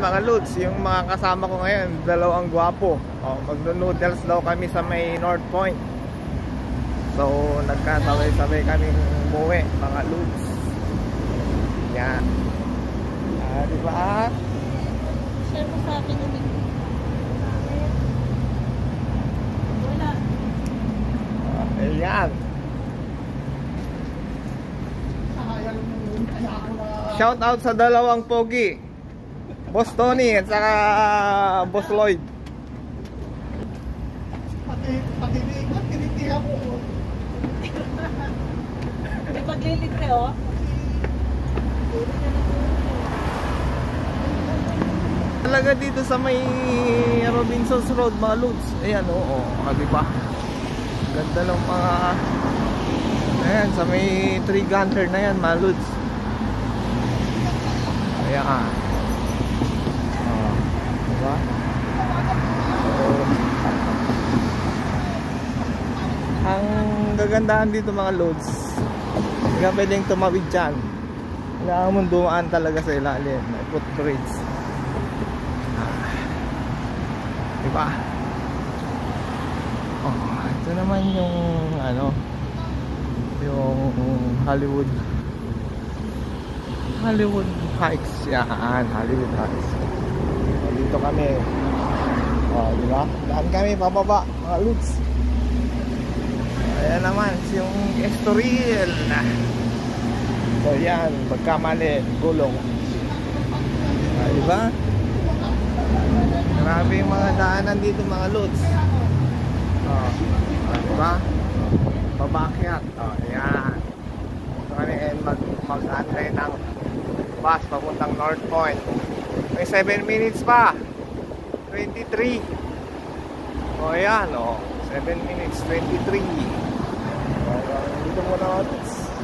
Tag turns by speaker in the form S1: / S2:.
S1: mga lods, yung mga kasama ko ngayon, dalawang gwapo. Oh, magno-noodles daw kami sa may North Point. So, nagkasabay-sabay kami umuwi, mga lods. Yan. Ah, di ba?
S2: Share mo sa akin yung. Wala.
S1: Ayan. Shout out sa dalawang pogi. Boss Tony at saka Boss Lloyd.
S3: Pati, pati, pati, tinitihan ko.
S2: May paglilitre oh.
S1: Talaga dito sa may Robinsons Road, mga lods. Ayan, oo. Oh, di ba? Ganda ng mga... Ayan, sa may tree gunter na yan, mga lods. Ayan. Oh, di ba? So, ang gagandahan dito mga loads, hindi ka pwedeng tumawid dyan. Kailangan mong dumaan talaga sa ilalim. May footbridge. Diba? Oh, ito naman yung ano yung Hollywood Hollywood Heights yan Hollywood Heights oh, dito kami oh, di ba? daan kami pababa mga loots ayan naman yung Estoril so yan pagkamali gulong ah, di ba? Grabe yung mga daanan dito mga loads. Oh, oh diba? Pabakyat. Oh, ayan. Ito kami and mag mag-antay ng bus papuntang North Point. May 7 minutes pa. 23. Oh, ayan. Oh, 7 minutes, 23. Oh, dito muna ako.